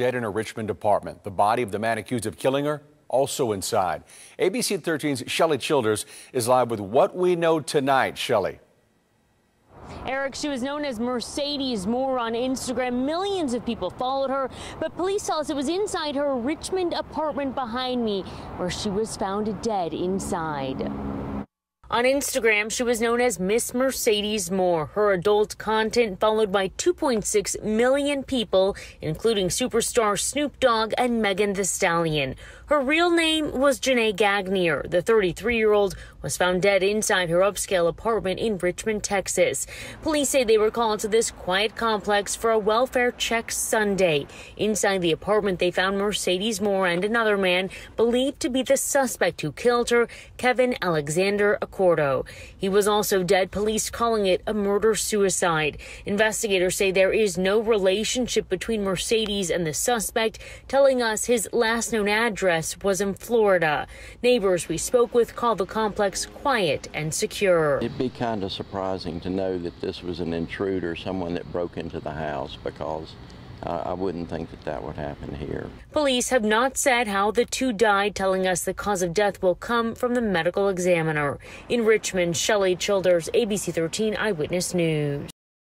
dead in her Richmond apartment. The body of the man accused of killing her also inside. ABC 13's Shelley Childers is live with what we know tonight. Shelley. Eric, she was known as Mercedes Morr on Instagram. Millions of people followed her, but police tell us it was inside her Richmond apartment behind me where she was found dead inside. On Instagram, she was known as Miss Mercedes Morr. Her adult content followed by 2.6 million people, including superstar Snoop Dogg and Megan Thee Stallion. Her real name was Janae Gagnier. The 33 year old was found dead inside her upscale apartment in Richmond, Texas. Police say they were called to this quiet complex for a welfare check Sunday. Inside the apartment, they found Mercedes Morr and another man believed to be the suspect who killed her, Kevin Alexander He was also dead, police calling it a murder suicide. Investigators say there is no relationship between Mercedes and the suspect, telling us his last known address was in Florida. Neighbors we spoke with called the complex quiet and secure. It'd be kind of surprising to know that this was an intruder, someone that broke into the house, because I wouldn't think that that would happen here. Police have not said how the two died, telling us the cause of death will come from the medical examiner. In Richmond, Shelley Childers, ABC 13 Eyewitness News.